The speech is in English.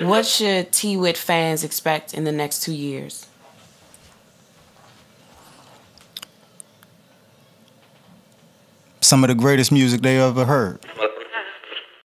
What should T Wit fans expect in the next two years? Some of the greatest music they ever heard.